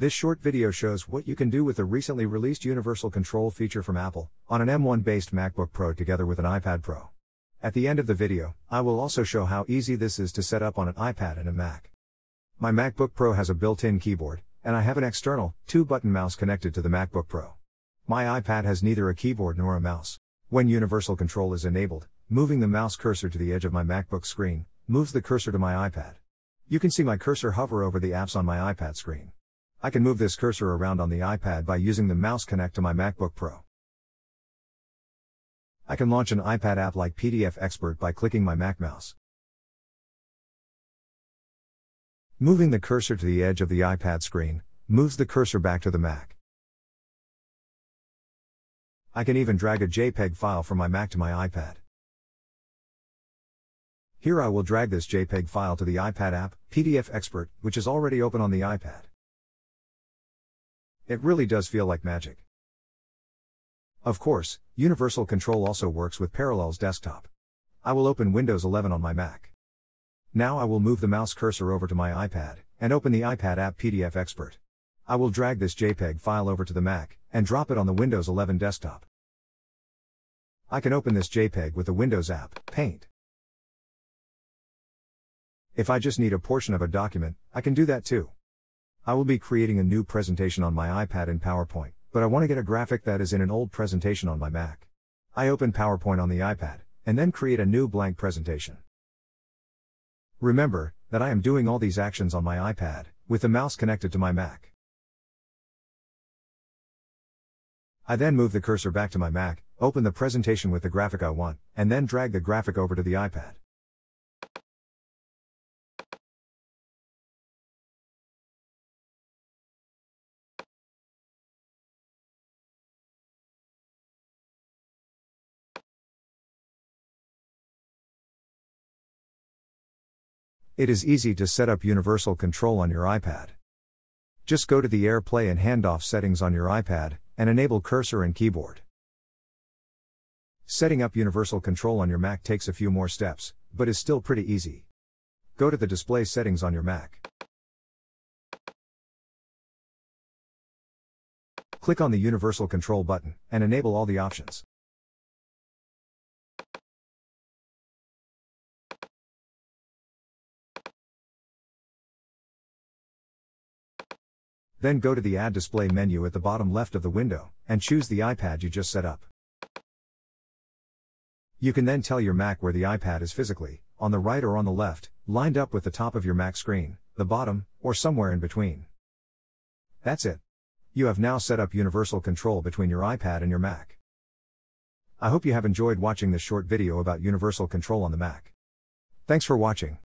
This short video shows what you can do with the recently released Universal Control feature from Apple on an M1 based MacBook Pro together with an iPad Pro. At the end of the video, I will also show how easy this is to set up on an iPad and a Mac. My MacBook Pro has a built in keyboard, and I have an external, two button mouse connected to the MacBook Pro. My iPad has neither a keyboard nor a mouse. When Universal Control is enabled, moving the mouse cursor to the edge of my MacBook screen moves the cursor to my iPad. You can see my cursor hover over the apps on my iPad screen. I can move this cursor around on the iPad by using the mouse connect to my MacBook Pro. I can launch an iPad app like PDF Expert by clicking my Mac mouse. Moving the cursor to the edge of the iPad screen moves the cursor back to the Mac. I can even drag a JPEG file from my Mac to my iPad. Here I will drag this JPEG file to the iPad app, PDF Expert, which is already open on the iPad. It really does feel like magic. Of course, Universal Control also works with Parallels Desktop. I will open Windows 11 on my Mac. Now I will move the mouse cursor over to my iPad, and open the iPad app PDF Expert. I will drag this JPEG file over to the Mac, and drop it on the Windows 11 desktop. I can open this JPEG with the Windows app, Paint. If I just need a portion of a document, I can do that too. I will be creating a new presentation on my iPad in PowerPoint, but I want to get a graphic that is in an old presentation on my Mac. I open PowerPoint on the iPad, and then create a new blank presentation. Remember, that I am doing all these actions on my iPad, with the mouse connected to my Mac. I then move the cursor back to my Mac, open the presentation with the graphic I want, and then drag the graphic over to the iPad. It is easy to set up universal control on your iPad. Just go to the AirPlay and handoff settings on your iPad and enable cursor and keyboard. Setting up universal control on your Mac takes a few more steps, but is still pretty easy. Go to the display settings on your Mac. Click on the universal control button and enable all the options. Then go to the Add Display menu at the bottom left of the window, and choose the iPad you just set up. You can then tell your Mac where the iPad is physically, on the right or on the left, lined up with the top of your Mac screen, the bottom, or somewhere in between. That's it. You have now set up universal control between your iPad and your Mac. I hope you have enjoyed watching this short video about universal control on the Mac. Thanks for watching.